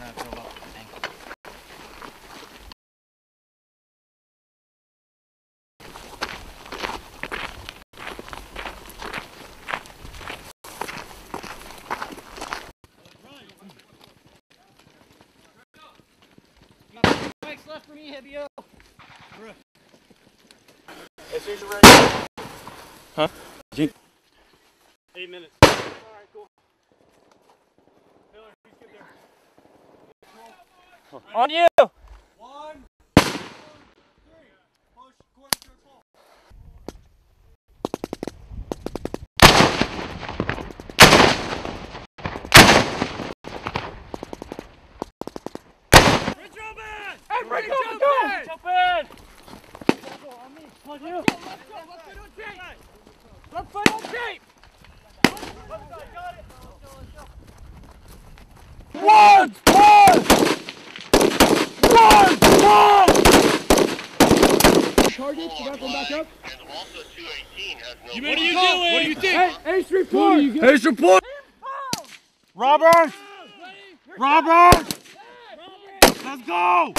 gonna go up, I think. Mike's left for me, Hibbio. As soon as you're ready. Huh? Eight minutes. On you! One, two, three. Push, quarter to full. Hey, ready, go, go! Jump in! On you! Left foot on tape! One! One! One! One! Target, so that one back up. And also 218 has no What are you doing? What do you think? Hey, Ace report. Here's your point! Robert! Robert! Let's go!